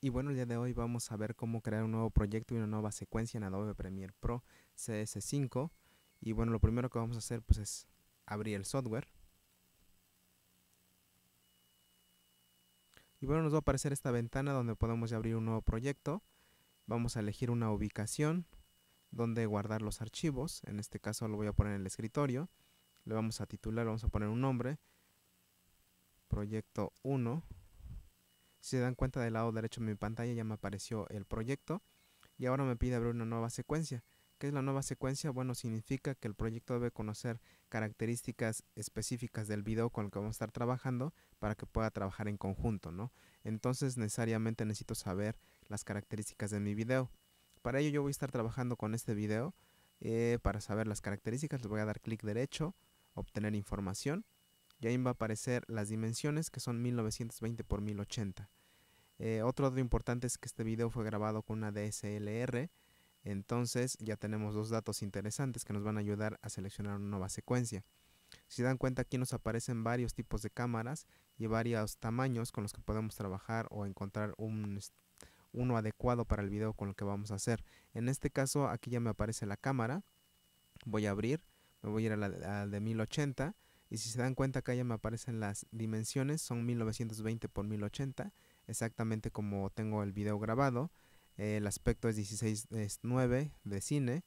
Y bueno, el día de hoy vamos a ver cómo crear un nuevo proyecto y una nueva secuencia en Adobe Premiere Pro CS5. Y bueno, lo primero que vamos a hacer pues es abrir el software. Y bueno, nos va a aparecer esta ventana donde podemos abrir un nuevo proyecto. Vamos a elegir una ubicación donde guardar los archivos. En este caso lo voy a poner en el escritorio. Le vamos a titular, vamos a poner un nombre. Proyecto 1 si se dan cuenta del lado derecho de mi pantalla ya me apareció el proyecto y ahora me pide abrir una nueva secuencia. ¿Qué es la nueva secuencia? Bueno, significa que el proyecto debe conocer características específicas del video con el que vamos a estar trabajando para que pueda trabajar en conjunto, ¿no? Entonces necesariamente necesito saber las características de mi video. Para ello yo voy a estar trabajando con este video. Eh, para saber las características les voy a dar clic derecho, obtener información y ahí va a aparecer las dimensiones que son 1920 x 1080. Eh, otro dato importante es que este video fue grabado con una DSLR, entonces ya tenemos dos datos interesantes que nos van a ayudar a seleccionar una nueva secuencia. Si se dan cuenta aquí nos aparecen varios tipos de cámaras y varios tamaños con los que podemos trabajar o encontrar un, uno adecuado para el video con lo que vamos a hacer. En este caso aquí ya me aparece la cámara, voy a abrir, me voy a ir a la, a de 1080 y si se dan cuenta acá ya me aparecen las dimensiones, son 1920 x 1080 exactamente como tengo el video grabado. el aspecto es 16:9 de cine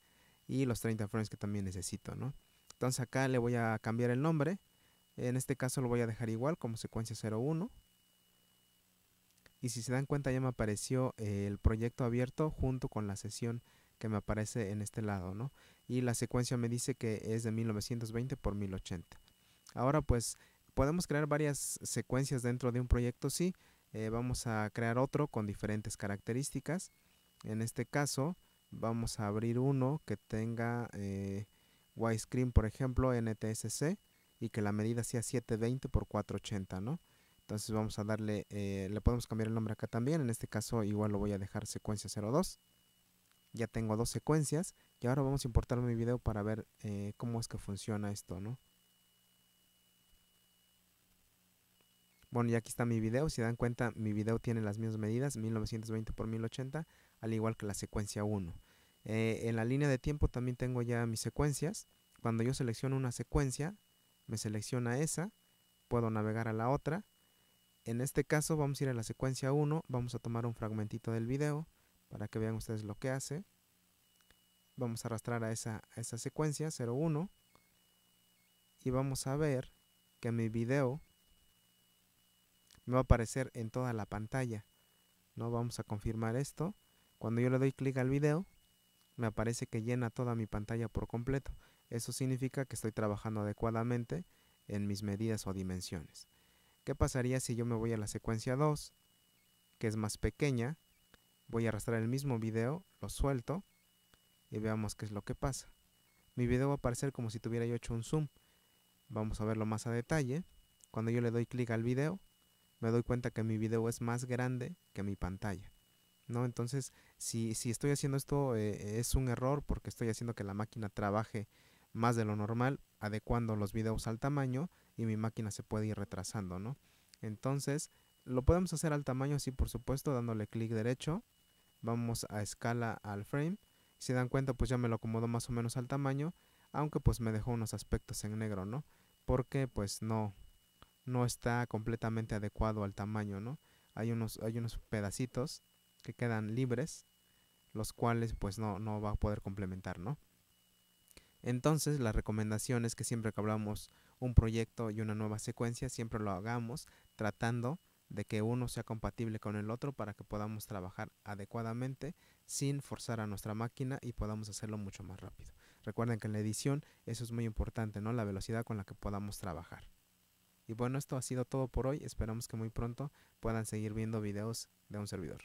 y los 30 frames que también necesito, ¿no? Entonces acá le voy a cambiar el nombre. En este caso lo voy a dejar igual como secuencia 01. Y si se dan cuenta ya me apareció el proyecto abierto junto con la sesión que me aparece en este lado, ¿no? Y la secuencia me dice que es de 1920 x 1080. Ahora pues podemos crear varias secuencias dentro de un proyecto, sí, eh, vamos a crear otro con diferentes características. En este caso vamos a abrir uno que tenga eh, widescreen, por ejemplo, NTSC y que la medida sea 720 x 480, ¿no? Entonces vamos a darle, eh, le podemos cambiar el nombre acá también, en este caso igual lo voy a dejar secuencia 02. Ya tengo dos secuencias y ahora vamos a importar mi video para ver cómo es que funciona esto, ¿no? Bueno, y aquí está mi video. Si dan cuenta, mi video tiene las mismas medidas, 1920 x 1080, al igual que la secuencia 1. Eh, en la línea de tiempo también tengo ya mis secuencias. Cuando yo selecciono una secuencia, me selecciona esa, puedo navegar a la otra. En este caso vamos a ir a la secuencia 1, vamos a tomar un fragmentito del video para que vean ustedes lo que hace. Vamos a arrastrar a esa, a esa secuencia 01 y vamos a ver que mi video me va a aparecer en toda la pantalla. ¿no? Vamos a confirmar esto. Cuando yo le doy clic al video, me aparece que llena toda mi pantalla por completo. Eso significa que estoy trabajando adecuadamente en mis medidas o dimensiones. ¿Qué pasaría si yo me voy a la secuencia 2, que es más pequeña? Voy a arrastrar el mismo video, lo suelto y veamos qué es lo que pasa. Mi video va a aparecer como si tuviera yo hecho un zoom. Vamos a verlo más a detalle. Cuando yo le doy clic al video, me doy cuenta que mi video es más grande que mi pantalla. ¿no? Entonces, si, si estoy haciendo esto eh, es un error porque estoy haciendo que la máquina trabaje más de lo normal, adecuando los videos al tamaño y mi máquina se puede ir retrasando, ¿no? Entonces, lo podemos hacer al tamaño, sí, por supuesto, dándole clic derecho. Vamos a escala al frame. Si dan cuenta, pues ya me lo acomodo más o menos al tamaño, aunque pues me dejó unos aspectos en negro, ¿no? Porque pues no, no está completamente adecuado al tamaño, ¿no? Hay unos, hay unos pedacitos que quedan libres, los cuales pues no, no va a poder complementar, ¿no? Entonces la recomendación es que siempre que hablamos un proyecto y una nueva secuencia, siempre lo hagamos tratando de que uno sea compatible con el otro para que podamos trabajar adecuadamente sin forzar a nuestra máquina y podamos hacerlo mucho más rápido. Recuerden que en la edición eso es muy importante, ¿no? La velocidad con la que podamos trabajar. Y bueno, esto ha sido todo por hoy. Esperamos que muy pronto puedan seguir viendo videos de un servidor.